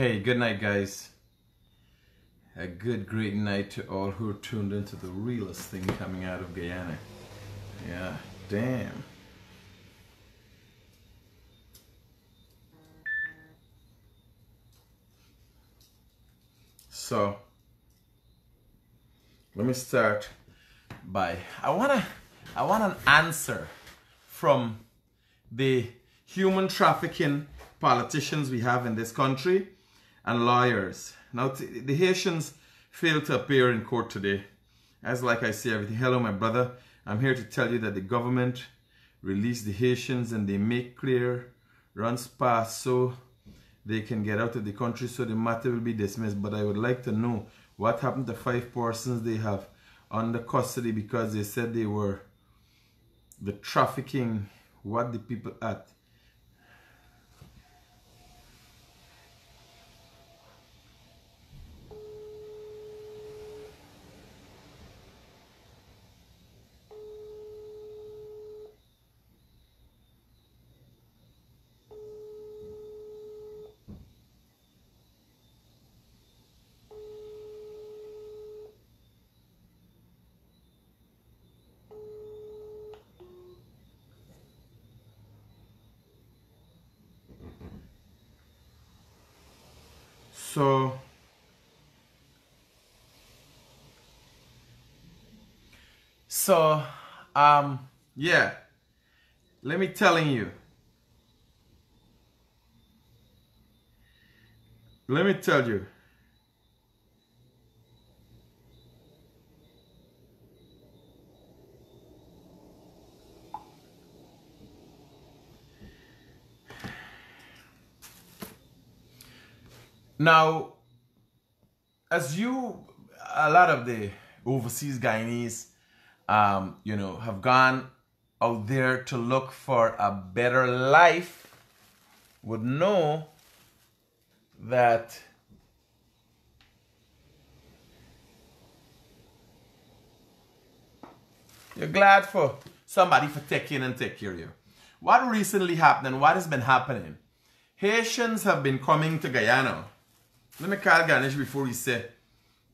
Hey, good night, guys. A good, great night to all who tuned into the realest thing coming out of Guyana. Yeah, damn. So, let me start by I wanna I want an answer from the human trafficking politicians we have in this country and lawyers. Now, the Haitians failed to appear in court today. As like I say everything, hello my brother. I'm here to tell you that the government released the Haitians and they make clear runs past so they can get out of the country so the matter will be dismissed. But I would like to know what happened to five persons they have under custody because they said they were the trafficking, what the people at. So So um yeah. Let me telling you. Let me tell you. Now, as you, a lot of the overseas Guyanese, um, you know, have gone out there to look for a better life, would know that you're glad for somebody for taking and take care of you. What recently happened and what has been happening? Haitians have been coming to Guyana let me call Ganesh before he say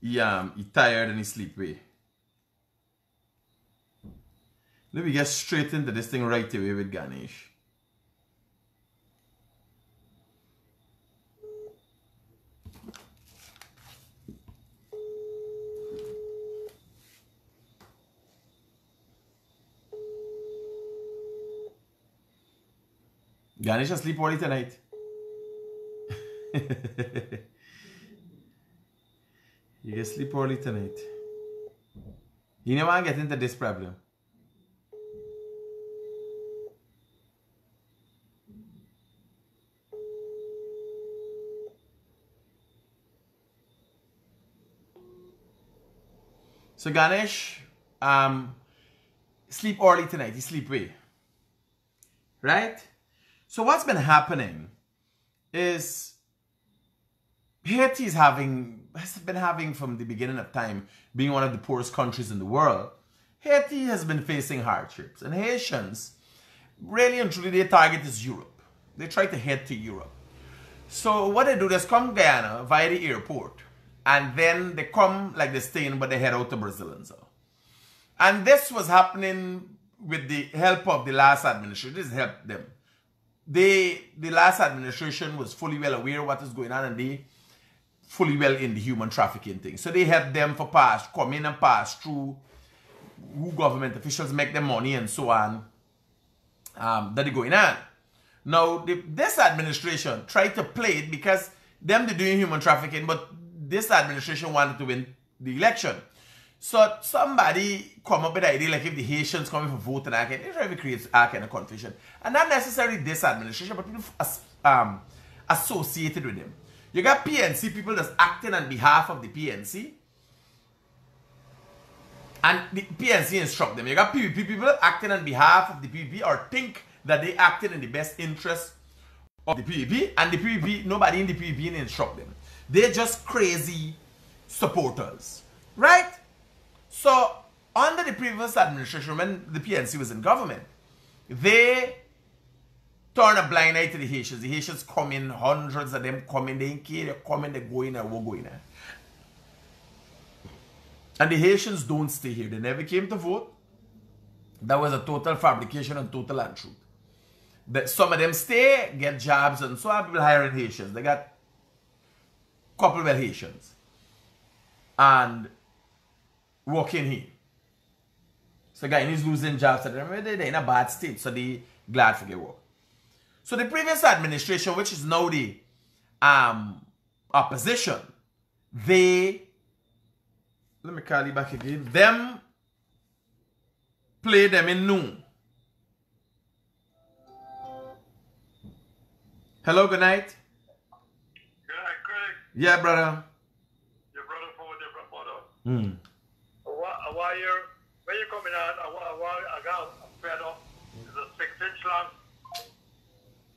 he um he tired and he sleepy. Let me get straight into this thing right away with Ganesh. Ganesh asleep early tonight. You can sleep early tonight. You want to get into this problem. So Ganesh, um, sleep early tonight. You sleep way. Right? So what's been happening is Haiti is having has been having from the beginning of time, being one of the poorest countries in the world, Haiti has been facing hardships. And Haitians, really and truly, their target is Europe. They try to head to Europe. So what they do, is come to Guyana via the airport. And then they come like they stay in, but they head out to Brazil and so. And this was happening with the help of the last administration. This helped them. They, the last administration was fully well aware of what is going on and they fully well in the human trafficking thing. So they help them for pass, come in and pass through who government officials make them money and so on. Um, going on. Now, the, this administration tried to play it because them they're doing human trafficking, but this administration wanted to win the election. So somebody come up with the idea like if the Haitians come for vote and I can, they try to create kind of confusion. And not necessarily this administration, but people um, associated with them. You got PNC people that's acting on behalf of the PNC. And the PNC instruct them. You got PPP people acting on behalf of the PPP or think that they acted in the best interest of the PPP. And the PPP, nobody in the PPP instruct them. They're just crazy supporters. Right? So, under the previous administration, when the PNC was in government, they turn a blind eye to the Haitians. The Haitians come in, hundreds of them coming, they ain't care, they coming, they go in, and we go in. And the Haitians don't stay here. They never came to vote. That was a total fabrication and total untruth. That some of them stay, get jobs, and so people hiring Haitians. They got a couple of Haitians. And working here. So guy is losing jobs. They're in a bad state. So they glad for get work. So the previous administration, which is now the um, opposition, they let me call you back again. Them play them in noon. Hello, good night. Good night, Craig. Yeah, brother. Your brother for your brother. Mm. Why, why you when you coming out? I, I, I got fed up. It's a six inch long.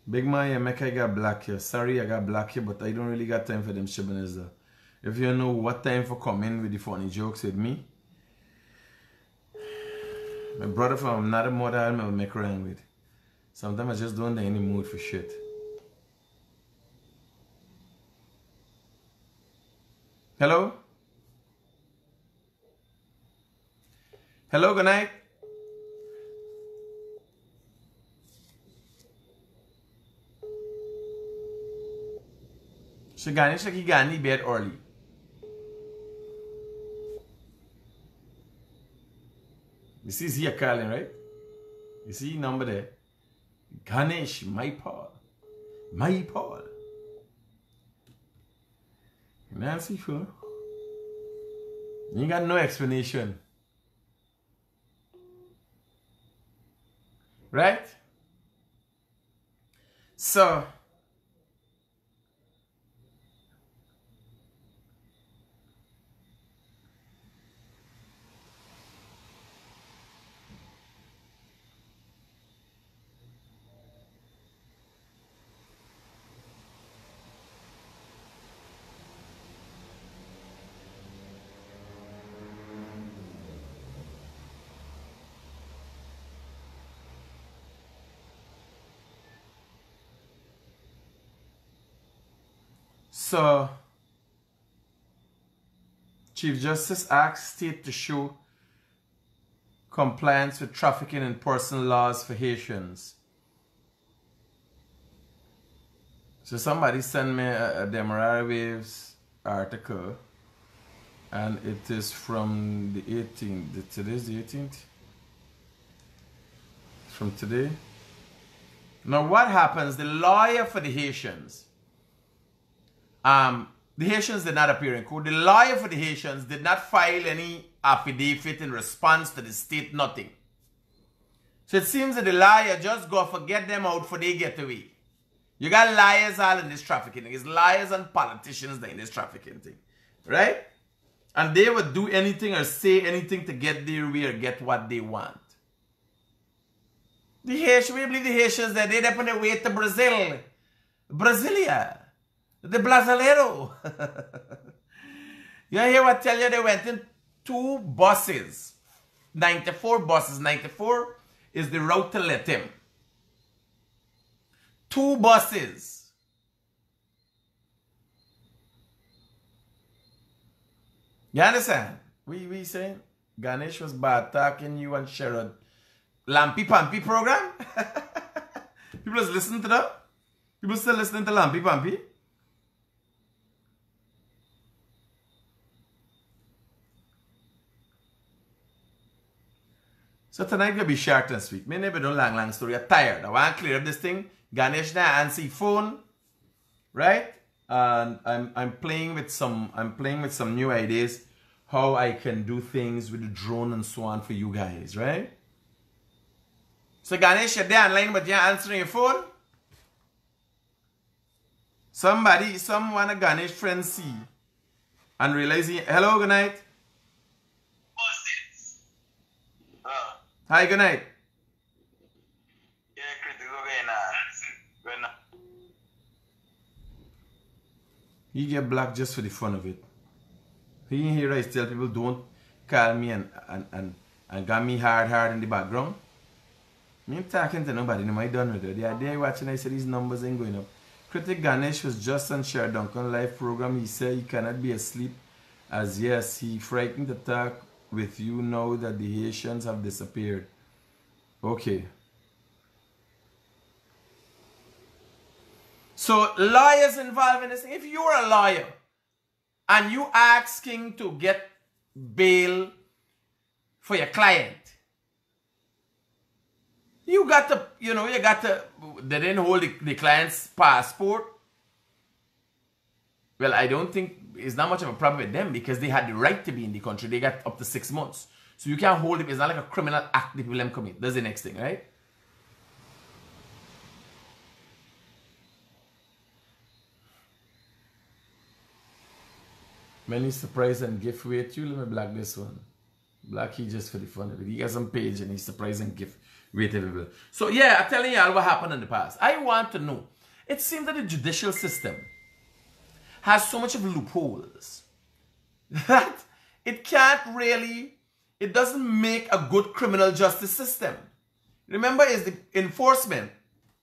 Big man, yeah, make I got black here. Sorry, I got black here, but I don't really got time for them shibbiness. If you know what time for coming with the funny jokes with me, my brother from another mother I will make around with. Sometimes I just don't in any mood for shit. Hello? Hello, good night. So Ganesh like he got in bed early. This is here calling, right? You see number there? Ganesh, Mahipaul. My Paul. Nancy for you got no explanation. Right? So So, Chief Justice asked state to show compliance with trafficking and personal laws for Haitians. So somebody sent me a, a Demerara Waves article and it is from the 18th. Today's the 18th? From today. Now what happens, the lawyer for the Haitians um, the Haitians did not appear in court. The lawyer for the Haitians did not file any affidavit in response to the state, nothing. So it seems that the lawyer just go forget them out for they get away. You got liars all in this trafficking thing. It's liars and politicians that in this trafficking thing. Right? And they would do anything or say anything to get their way or get what they want. The Haitians, we believe the Haitians that they're on their way to Brazil. Brasilia. The Brasileiro. you hear what I tell you? They went in two buses. 94 buses. 94 is the route to let him. Two buses. You understand? We we saying Ganesh was bad talking you and Sherod. Lampy Pampy program? People just listen to that? People still listening to Lampy Pampy? So tonight gonna be short and sweet. Me never done long, long story. I'm tired. I want to clear up this thing. Ganesh now answer phone. Right? And I'm I'm playing with some I'm playing with some new ideas how I can do things with the drone and so on for you guys, right? So Ganesh, you're there online, but you're answering your phone. Somebody, someone a Ganesh friend see and realizing, hello, good night. Hi, good night. Yeah, Chris, He get black just for the fun of it. He in here I tell people don't call me and and and, and got me hard hard in the background. Me ain't talking to nobody, no, I done with it. The day watching, I said these numbers ain't going up. Critic Ganesh was just on Sherod Duncan live program. He said he cannot be asleep as yes, he frightened the talk with you now that the Haitians have disappeared. Okay. So lawyers involved in this thing. If you're a lawyer and you asking to get bail for your client, you got to, you know, you got to, they didn't hold the, the client's passport. Well, I don't think it's not much of a problem with them because they had the right to be in the country. They got up to six months. So you can't hold them. It's not like a criminal act the people commit. That's the next thing, right? Many surprise and gift. Wait, you let me black this one. Black he just for the fun of it. He got some page and he's surprise and gift. Wait everybody. So yeah, I'm telling y'all what happened in the past. I want to know. It seems that the judicial system has so much of loopholes that it can't really, it doesn't make a good criminal justice system. Remember, is the enforcement.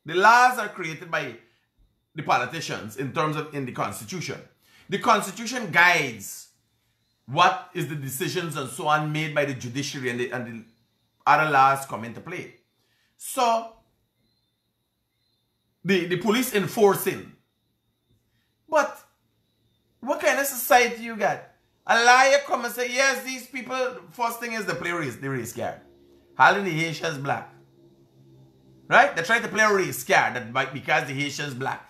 The laws are created by the politicians in terms of in the constitution. The constitution guides what is the decisions and so on made by the judiciary and the, and the other laws come into play. So, the, the police enforcing. But, what kind of society you got? A liar come and say, yes, these people, first thing is they play race, the race card. Hardly the Haitians black. Right? They try to play a race card that because the Haitians black.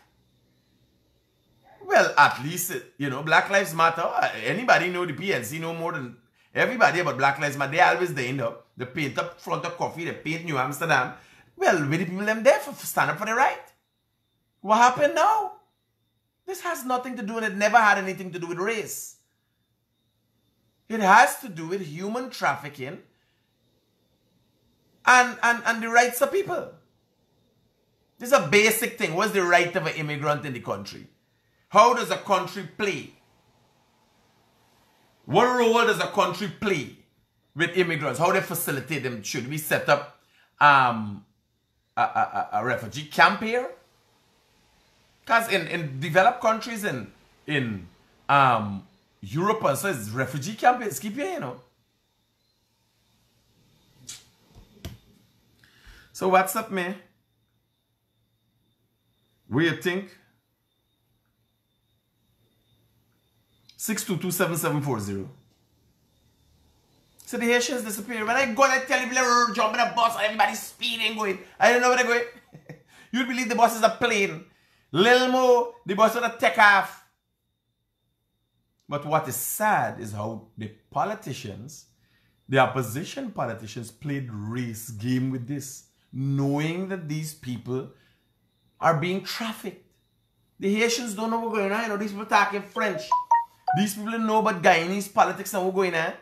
Well, at least, you know, Black Lives Matter. Uh, anybody know the PLC no more than everybody about Black Lives Matter. They always there, you know. They paint up front of coffee, they paint New Amsterdam. Well, the people them there for, for stand up for the right? What happened now? This has nothing to do, and it never had anything to do with race. It has to do with human trafficking and, and, and the rights of people. This is a basic thing. What's the right of an immigrant in the country? How does a country play? What role does a country play with immigrants? How they facilitate them? Should we set up um, a, a, a refugee camp here? Because in, in developed countries in in um, Europe and so it's refugee camp is keep here, you know. So what's up, man? What you think? 6227740. So the Haitians disappear. When I go I tell you, jumping a bus and everybody's speeding going. I don't know where they're going. You'd believe the bus is a plane. Little more, the bus would have take off. But what is sad is how the politicians, the opposition politicians played race game with this, knowing that these people are being trafficked. The Haitians don't know what's going on. You know, these people talking French. These people know about Guyanese politics and what's going on.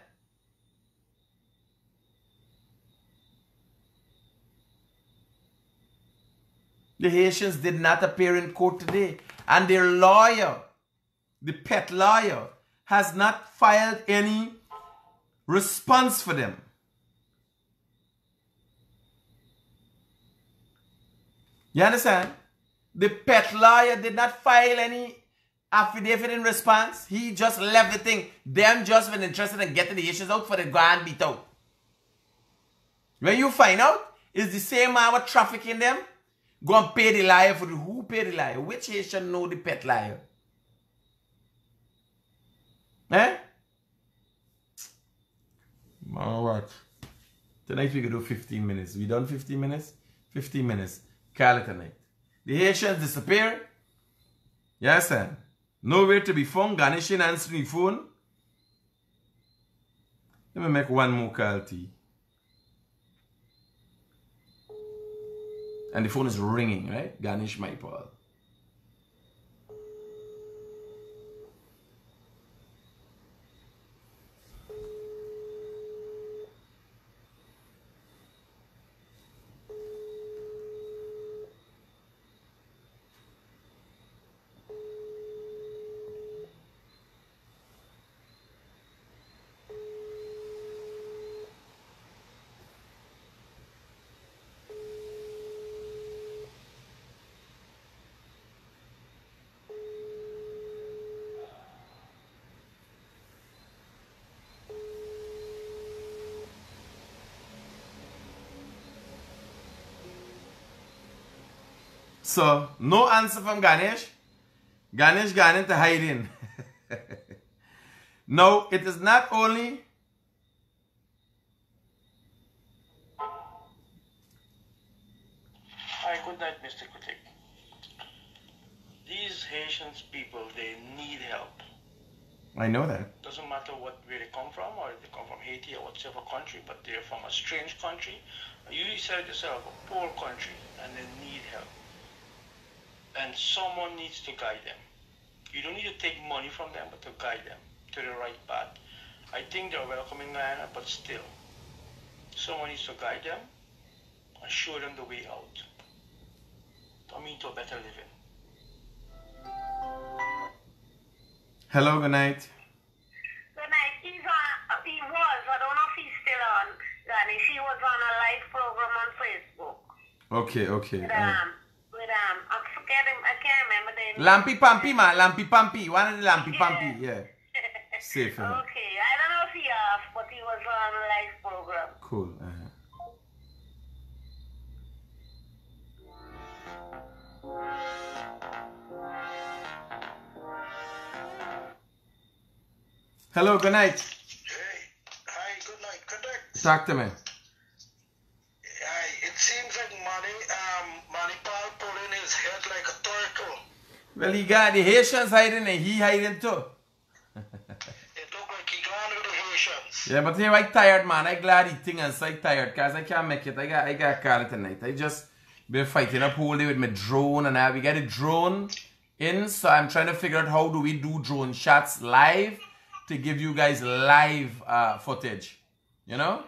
The Haitians did not appear in court today. And their lawyer, the pet lawyer, has not filed any response for them. You understand? The pet lawyer did not file any affidavit in response. He just left the thing. Them just been interested in getting the issues out for the grand beat out. When you find out, it's the same man trafficking them. Go and pay the liar for the who pay the liar? Which Haitian know the pet liar? Eh? All right. Tonight we can do 15 minutes. We done 15 minutes? 15 minutes. Call it tonight. The Haitians disappear. Yes, sir. Nowhere to be found. Ganesh answering phone. Let me make one more call to And the phone is ringing, right? Ganesh Mahipaul. So, no answer from Ganesh. Ganesh gone into hiding. no, it is not only Hi, good night, Mr. Kutik. These Haitian people, they need help. I know that. Doesn't matter what where they come from, or if they come from Haiti or whatever country, but they're from a strange country. You said yourself, a poor country, and they need help. And someone needs to guide them. You don't need to take money from them, but to guide them to the right path. I think they're welcome in Guyana, but still, someone needs to guide them and show them the way out. I mean, to a better living. Hello, good night. Good night. He's on, uh, he was, I don't know if he's still on, Danny. She was on a live program on Facebook. Okay, okay. With, um, with, um, I forget him, I can't remember the name. Lampy Pampy, man. Lampy Pampy. One of the Lampy Pampy, yeah. Safe, uh, Okay, I don't know if he off, but he was on a live program. Cool. Uh-huh. Hello, good night. Hey, hi, good night. Contact. Talk to me. Well, he got the Haitians hiding and he hiding too. It look like he gone with the Haitians. Yeah, but here I tired, man. I glad eating and so I tired because I can't make it. I got I got call it tonight. I just been fighting up whole day with my drone and I we got a drone in, so I'm trying to figure out how do we do drone shots live to give you guys live uh, footage. You know?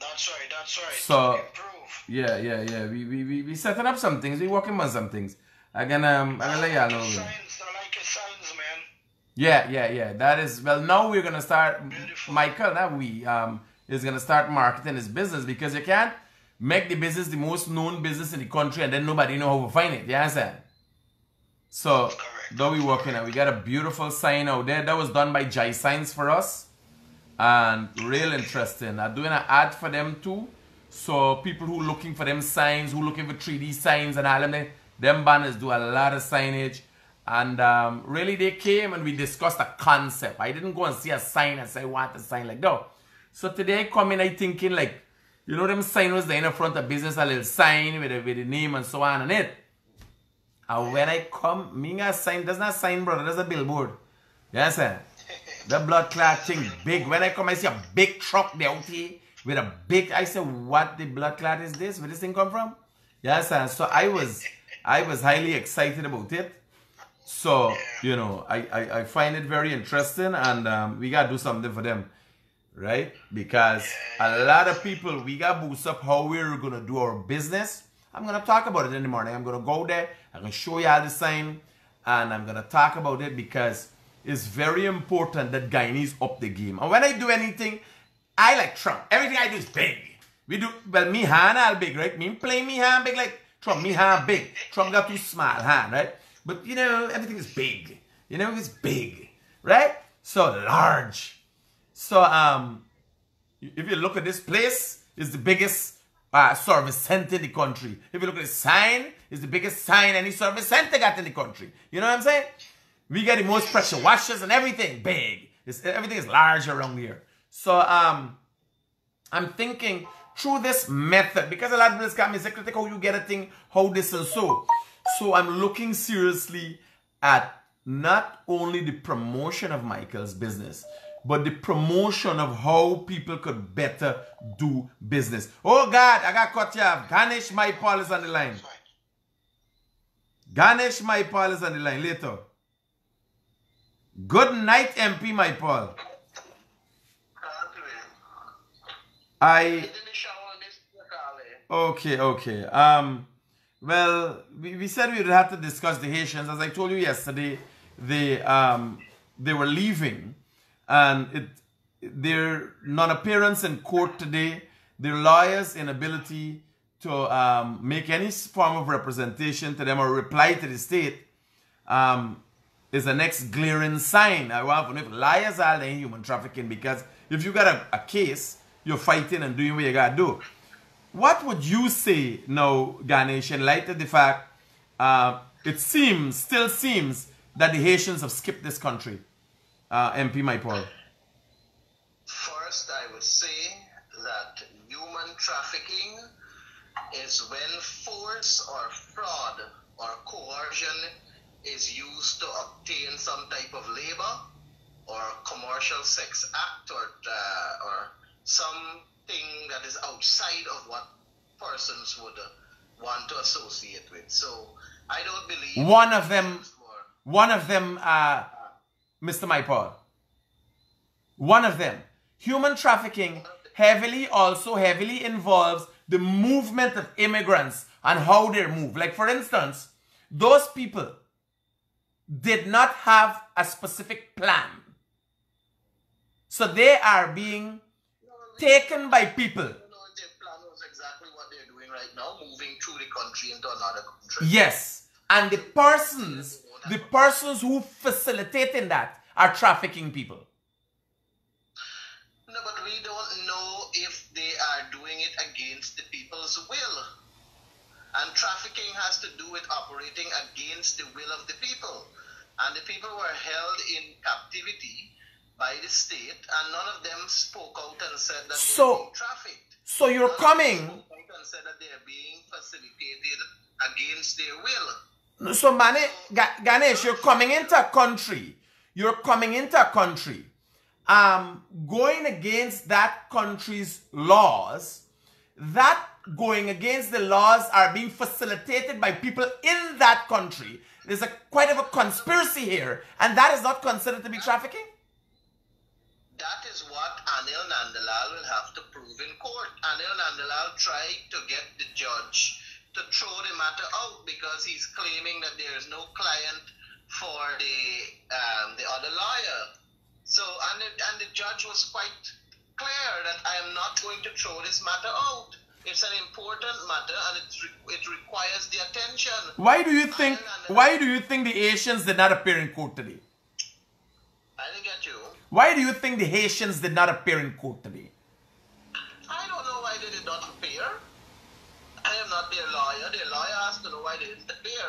That's right, that's right. So- Improve. Yeah, yeah, yeah. We we we, we setting up some things. We working on some things. I gonna um I gonna let y'all know. Signs, I like your signs, man. Yeah, yeah, yeah. That is well. Now we're gonna start. Beautiful. Michael, now we um is gonna start marketing his business because you can't make the business the most known business in the country and then nobody know how to find it. You understand? So though we working and we got a beautiful sign out there that was done by Jai Signs for us, and real interesting. I'm doing an ad for them too. So people who looking for them signs, who looking for 3D signs and all them, they- them banners do a lot of signage. And um, really they came and we discussed a concept. I didn't go and see a sign and say I want a sign like no. So today I come in I thinking like, you know them sign was there in the front of business, a little sign with the, with the name and so on and it. And when I come, me a sign, that's not sign brother, that's a billboard. Yes sir. The blood clot thing big. When I come, I see a big truck there out here with a big. I said, "What the blood clot is this? Where this thing come from?" Yes, sir. So I was, I was highly excited about it. So you know, I I, I find it very interesting, and um, we gotta do something for them, right? Because a lot of people, we gotta boost up how we're gonna do our business. I'm gonna talk about it in the morning. I'm gonna go there. I'm gonna show you all the sign, and I'm gonna talk about it because it's very important that Guyanese up the game. And when I do anything, I like Trump. Everything I do is big. We do well. Me hand all big, right? Me play me hand big like Trump. Me hand big. Trump got too small hand, right? But you know everything is big. You know it's big, right? So large. So um, if you look at this place, it's the biggest uh, service center in the country. If you look at the sign, it's the biggest sign any service center got in the country. You know what I'm saying? We get the most pressure washers and everything big. It's, everything is large around here. So um, I'm thinking through this method because a lot of people come and say, "Critic, how you get a thing, how this and so." So I'm looking seriously at not only the promotion of Michael's business, but the promotion of how people could better do business. Oh God, I got off. Ganesh Mahipaul is on the line. Ganesh Mahipaul is on the line later. Good night, MP Mahipaul. I Okay, okay. Um, well, we, we said we would have to discuss the Haitians. As I told you yesterday, they um they were leaving, and it their non-appearance in court today, their lawyers' inability to um, make any form of representation to them or reply to the state, um, is the next glaring sign. I want to know if liars are in human trafficking because if you got a, a case, you're fighting and doing what you gotta do. What would you say now, Ganesh, in light of the fact uh, it seems, still seems, that the Haitians have skipped this country? Uh, MP Mahipaul. First, I would say that human trafficking is when force or fraud or coercion is used to obtain some type of labor or commercial sex act or uh, or something that is outside of what persons would uh, want to associate with. So I don't believe One of them, one of them, uh, Mr. Mahipaul. One of them. Human trafficking heavily also heavily involves the movement of immigrants and how they move. Like for instance, those people did not have a specific plan. So they are being taken by people. I know their plan was exactly what they're doing right now, moving through the country into another country. Yes. And the persons, the persons who facilitating that are trafficking people. No, but we don't know if they are doing it against the people's will. And trafficking has to do with operating against the will of the people. And the people were held in captivity by the state, and none of them spoke out and said that So- trafficked. So you're None coming. and said that they're being facilitated against their will. So Mane, Ga- Ganesh, you're coming into a country. You're coming into a country. Um, going against that country's laws. That going against the laws are being facilitated by people in that country. There's a quite of a conspiracy here, and that is not considered to be trafficking. Anil Nandlall will have to prove in court. Anil Nandlall tried to get the judge to throw the matter out because he's claiming that there is no client for the um, the other lawyer. So and the, and the judge was quite clear that I am not going to throw this matter out. It's an important matter and it, re- it requires the attention. Why do you think? Why do you think the Haitians did not appear in court today? I didn't get you. Why do you think the Haitians did not appear in court today? I don't know why they did not appear. I am not their lawyer. Their lawyer has to know why they didn't appear.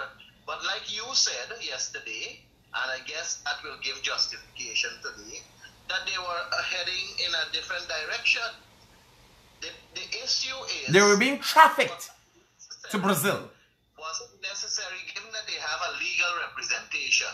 But like you said yesterday, and I guess that will give justification today, that they were heading in a different direction. The, the issue is They were being trafficked to Brazil. was it necessary given that they have a legal representation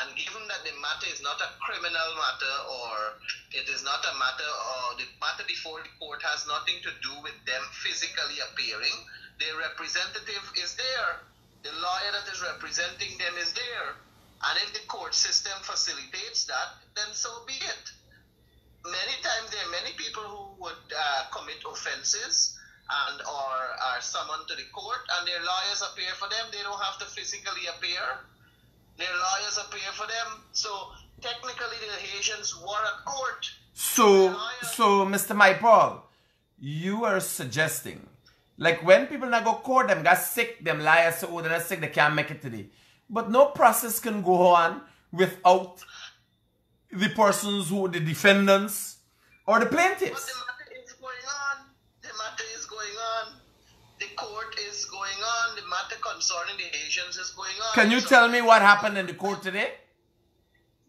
and given that the matter is not a criminal matter or it is not a matter or the matter before the court has nothing to do with them physically appearing their representative is there. The lawyer that is representing them is there. And if the court system facilitates that then so be it. Many times there are many people who would uh, commit offenses and or are summoned to the court and their lawyers appear for them. They don't have to physically appear their lawyers appear for them so technically the haitians were at court So, so, Mr. Mahipaul, you are suggesting, like when people not go court, them got sick, them liars, so oh, they're not sick, they can't make it today. But no process can go on without the persons who, the defendants or the plaintiffs. the matter is going on the matter is going on the court is going on the matter concerning the haitians is going on Can you So tell me what happened in the court today?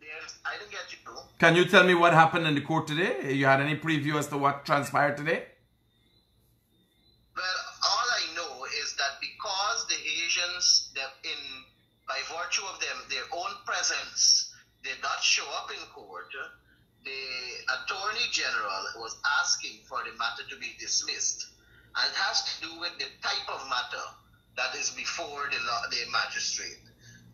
there's- i didn't get you Can you tell me what happened in the court today? You had any preview as to what transpired today? Well, all I know is that because the Haitians, in by virtue of them, their own presence, did not show up in court, the Attorney General was asking for the matter to be dismissed, and it has to do with the type of matter that is before the law, the magistrate,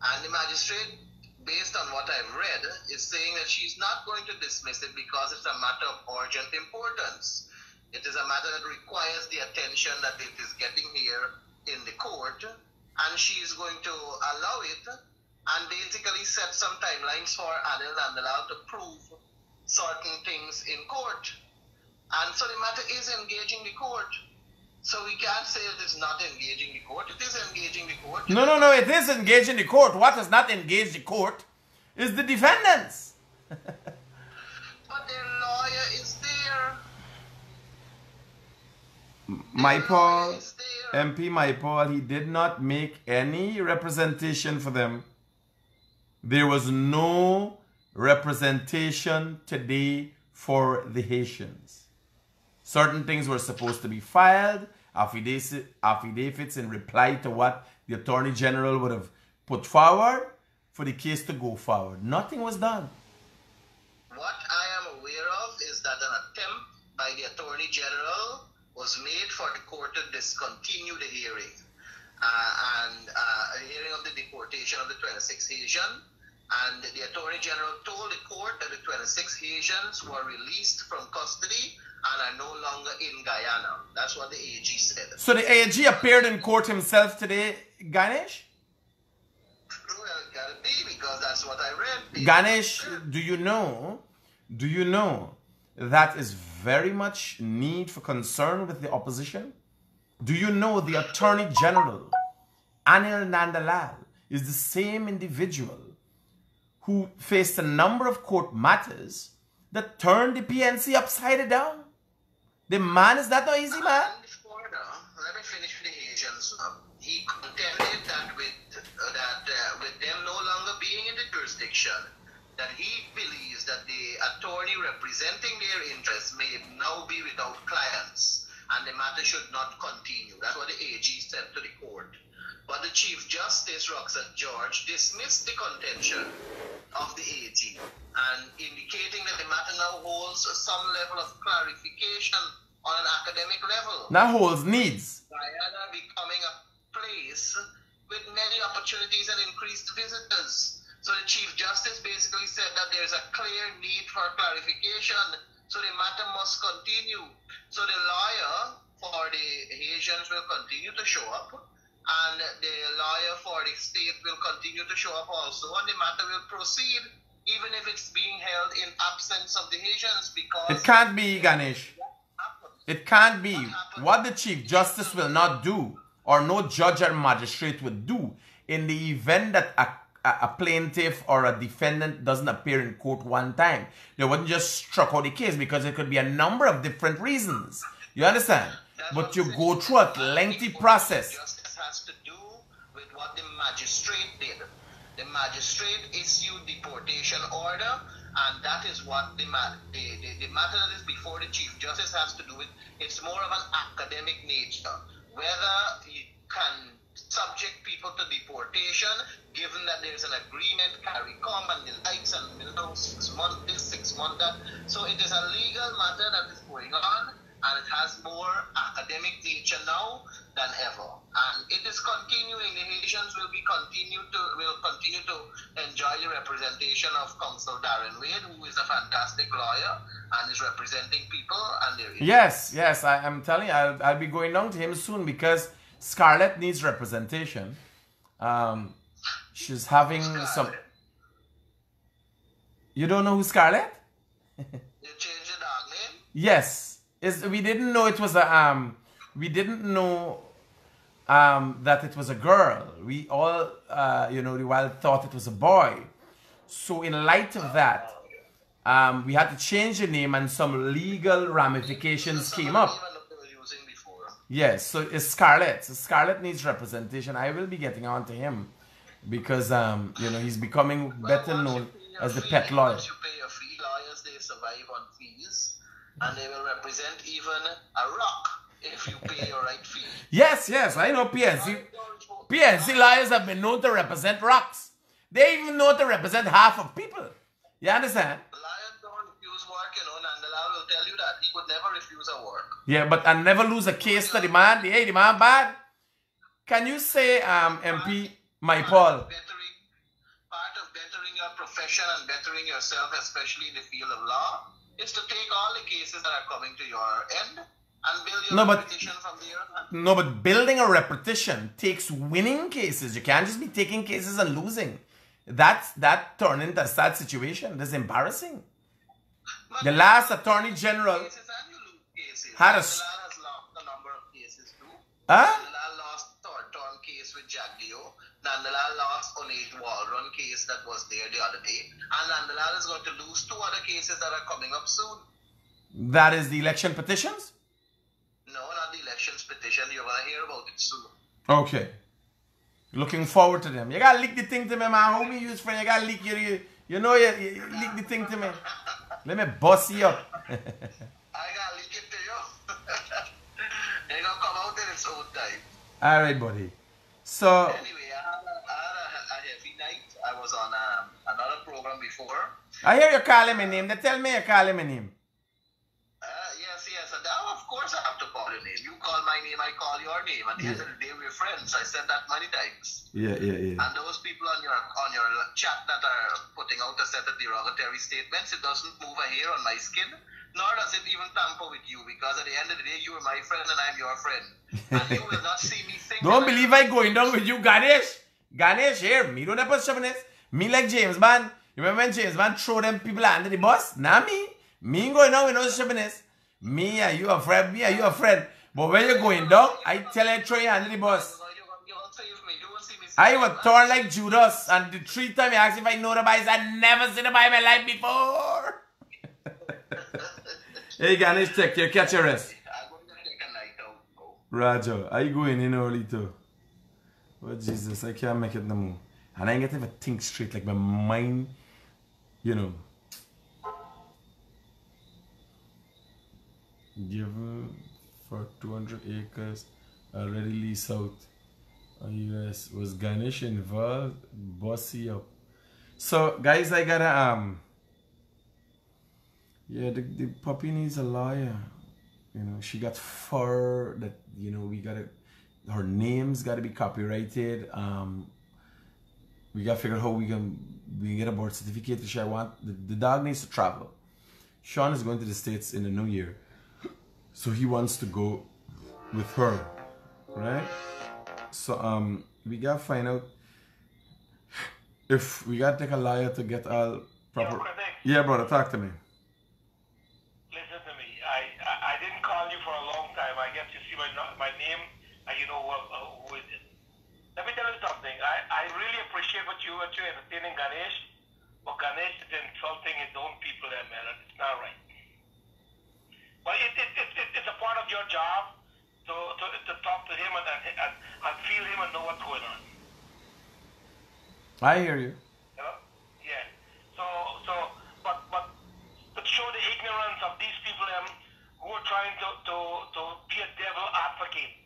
and the magistrate. Based on what I've read, is saying that she's not going to dismiss it because it's a matter of urgent importance. It is a matter that requires the attention that it is getting here in the court, and she is going to allow it and basically set some timelines for Anil Nandlall to prove certain things in court. And so the matter is engaging the court. So we can't say it is not engaging the court. It is engaging the court. No, no, no, it is engaging the court. What has not engaged the court is the defendants. But their lawyer is there. Mahipaul, there. MP Mahipaul, he did not make any representation for them. There was no representation today for the Haitians. Certain things were supposed to be filed, affidavits, in reply to what the Attorney General would have put forward for the case to go forward. Nothing was done. What I am aware of is that an attempt by the Attorney General was made for the court to discontinue the hearing. Uh, and uh, a hearing of the deportation of the 26 Haitian. And the Attorney General told the court that the 26 Haitians were released from custody and are no longer in Guyana. That's what the AG said. So the AG appeared in court himself today, Ganesh? Well, be because that's what I read. Ganesh, do you know? Do you know that is very much need for concern with the opposition? Do you know the Attorney General, Anil Nandlall, is the same individual who faced a number of court matters that turned the PNC upside down? The man is that no easy man. And further, let me finish with the Haitians. now. He contended that with uh, that uh, with them no longer being in the jurisdiction, that he believes that the attorney representing their interests may now be without clients, and the matter should not continue. That's what the AG said to the court. But the Chief Justice Roxane George dismissed the contention of the AG and indicating that the matter now holds some level of clarification on an academic level. That holds needs. Guyana becoming a place with many opportunities and increased visitors. So the Chief Justice basically said that there's a clear need for clarification. So the matter must continue. So the lawyer for the Haitians will continue to show up. And the lawyer for the state will continue to show up also. And the matter will proceed even if it's being held in absence of the Haitians because It can't be, Ganesh. It can't be. What the Chief Justice will not do, or no judge or magistrate would do, in the event that a, a, a plaintiff or a defendant doesn't appear in court one time, they wouldn't just struck out the case because it could be a number of different reasons. You understand? But you go through a lengthy process. Justice has to do with what the magistrate did. The magistrate issued deportation order, and that is what the, the, the, the matter that is before the chief justice has to do with. It's more of an academic nature. Whether you can subject people to deportation, given that there's an agreement, CARICOM and the likes, and you know, six months this, six months that. So it is a legal matter that is going on, and it has more academic nature now than ever. And it is continuing. The Haitians will be continue to will continue to enjoy the representation of Counsel Darren Wade, who is a fantastic lawyer and is representing people and their Yes, yes, I, I'm telling you, I'll, I'll be going down to him soon because Scarlett needs representation. Um, she's having some. You don't know who Scarlett? You changed the dog name? Yes, is we didn't know it was a um, we didn't know um that it was a girl. We all uh, you know, the wild thought it was a boy. So in light of that, um, we had to change the name and some legal ramifications came up. Yes, so it's Scarlett. So Scarlett needs representation. I will be getting on to him because um, you know he's becoming better known as the pet lawyer. Once you pay your fee, lawyers they survive on fees, and they will represent even a rock if you pay your right fee. Yes, yes, I know PNC. PNC lawyers have been known to represent rocks. They even know to represent half of people. You understand? Lions don't refuse work, you know, will tell you that he would never refuse a work. Yeah, but I never lose a case to the man. Hey, the man bad. Can you say, um, MP, Mahipaul? Bettering, part of bettering your profession and bettering yourself, especially in the field of law, is to take all the cases that are coming to your end and build your No, but- from there. No, but building a repetition takes winning cases. You can't just be taking cases and losing. That's that turned into a sad situation. That's embarrassing. But The last attorney general, cases and you lose cases. Had a s- Nandlall has lost a number of cases too. huh? Nandlall lost Thornton case with Jagdeo. Nandlall lost on a Waldron case that was there the other day. And Nandlall is going to lose two other cases that are coming up soon. That is the election petitions. No, not the elections petition. You're gonna hear about it soon. Okay. Looking forward to them. You gotta leak the thing to me, my me use friend? You gotta leak your, you, you know you, you leak the thing to me. Let me boss you up. I gotta leak it to you. It's gonna come out in its own time. All right, buddy. So, Anyway, I had a, I had a, a heavy night. I was on um, another program before. I hear you calling my name. They tell me you calling my name. Uh, yes, yes. And now, of course, I have to call your name. You call my name, I call your name. At the end of the day, we're friends. I said that many times. Yeah, yeah, yeah. And those people on your on your chat that are putting out a set of derogatory statements, it doesn't move a hair on my skin, nor does it even tamper with you. Because at the end of the day, you are my friend and I'm your friend. And you will not see me think. Don't believe I going down with you, Ganesh. Ganesh, here, me don't have chauvinist. Me like James Man. You remember when James Man throw them people under the bus? Not me. Me going down with no chauvinist. Me and you a friend, me and you a friend. But when you're going down, I tell you throw you under the bus. You you. You. I was torn like Judas, and the three times you asked if I know the Bible, I never seen the Bible in my life before. hey Ganesh, take care, catch your rest. I'm going to a night. Go. Roger, going in early too. Oh Jesus, I can't make it no more. And I ain't get to think straight, like my mind, you know. Give. Given for 200 acres, out. on US was Ganesh involved? Bossy up. So guys, I gotta um. Yeah, the, the puppy needs a lawyer. You know, she got fur that you know we gotta. Her name's gotta be copyrighted. Um, we gotta figure out how we can we can get a birth certificate. Which I want. The, the dog needs to travel. Sean is going to the states in the new year, so he wants to go with her, right? So um, we gotta find out if we gotta take a lawyer to get all proper. Pratik. Yeah, brother, talk to me. Listen to me. I, I I didn't call you for a long time. I guess you see my my name and you know who, uh, who it is. Let me tell you something. I, I really appreciate what you what you're entertaining Ganesh, but Ganesh is insulting his own people there, man. and It's not right. But it, it, it, it, it's a part of your job to, to, to talk to him and, and, and feel him and know what's going on. I hear you. You know? Yeah. So, so, but, but, to show the ignorance of these people um, who are trying to, to, to be a devil advocate.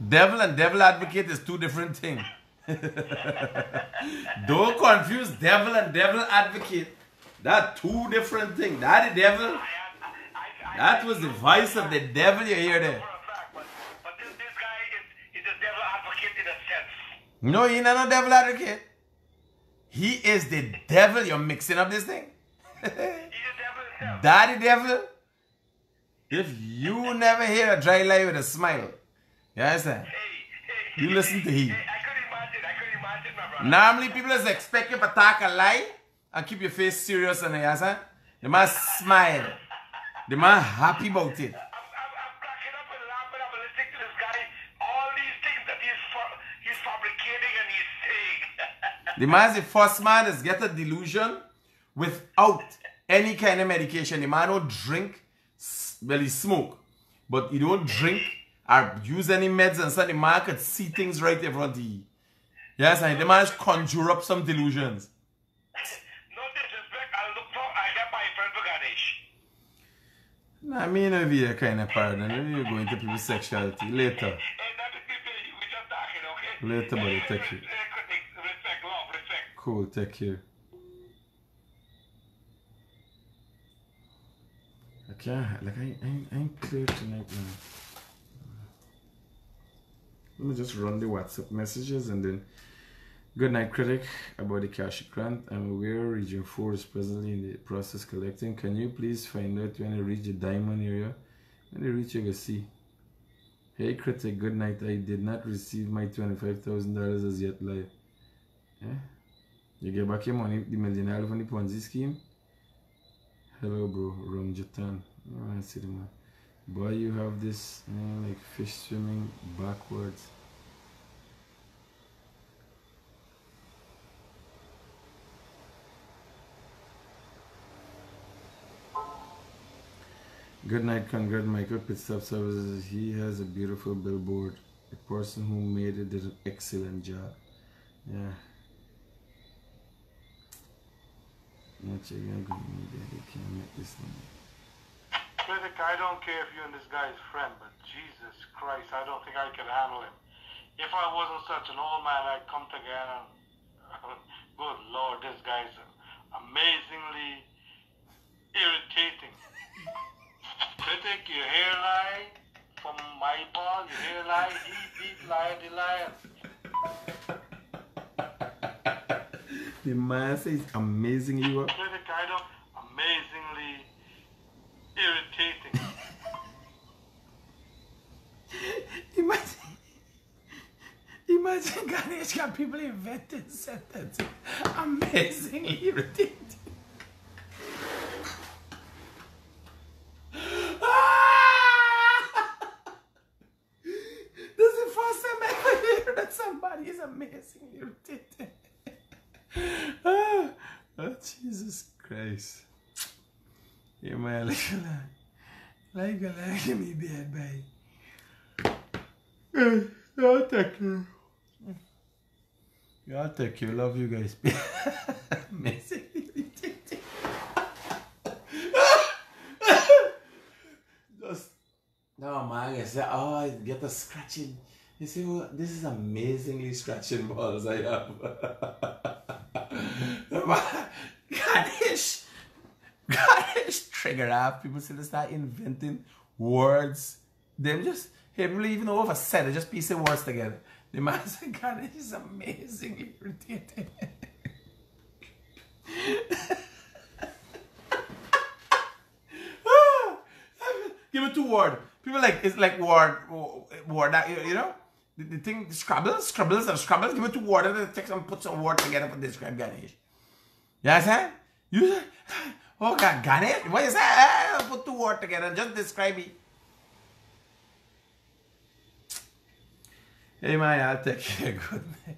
Devil and devil advocate is two different things. Don't confuse devil and devil advocate. That two different things. That the devil. That was the voice of the devil you hear there. a a a. No, he not no devil advocate. He is the devil. You're mixing up this thing. A devil. If you never hear a dry lie with a smile, you understand? You listen to him. Hey, I could imagine, I could imagine, my brother. Normally, people is expect you to talk a lie and keep your face serious and you understand? The man smile. The man happy about it. And he's saying. The the first man is get a delusion without any kind of medication. The man don't drink, well, he smoke, but he don't drink or use any meds and so the man could see things right in front of you. Yes, and the man conjure up some delusions. Nah, me no be a kind of pardon. You go into people's sexuality later. Hey, that is the thing. We just? Later, buddy. Thank you. res- Respect, respect, love, respect. Cool, take care. I can't, like, I, I, I ain't clear tonight, man. Let me just run the WhatsApp messages and then. Good night, critic. About the cash grant, I'm aware Region 4 is presently in the process collecting. Can you please find out when you reach the diamond area? When you reach, you can see. Hey, critic, good night. I did not receive my $25,000 as yet live. Yeah? You get back your money, the millionaire from the Ponzi scheme? Hello, bro. Ramjattan. Oh, I see the man. Boy, you have this eh, like fish swimming backwards. Good night, congrats, Michael Pit Stop Services. He has a beautiful billboard. The person who made it did an excellent job. Yeah. Yeah, check it out. Good media. They can't make this thing. Critic, I don't care if you and this guy is friend, but Jesus Christ, I don't think I can handle him. If I wasn't such an old man, I'd come together and, good Lord, this guy's amazingly irritating. Critic, your hairline from my ball, your hairline, he beat lion the lion. The man says amazingly well. Critic, I don't, amazingly irritating. Imagine, imagine Ganesh got people inventing sentences. Amazingly irritating. This is the first time I ever hear somebody is amazingly irritating. oh, oh, Jesus Christ. Yeah, man, like, like, like, me bad, babe. I'll take you. Yeah, I'll take you. Love you guys. Amazing. Just no man, I said, oh, I get a scratching. You see, well, this is amazingly scratching balls I have. Ganesh, Ganesh trigger off. People still start inventing words. Them just him even over said it, just piecing words together. The man said, Ganesh is amazingly irritating. Ah, give it two word. People like it's like word word that you know the, the thing scrabbles scrabbles and scrabbles. Give it to word and then take some put some word together for describe Ganesh. You understand? You say, oh God, Ganesh. What say? Eh, Put two word together just describe it. Hey man, I'll take care. Good night.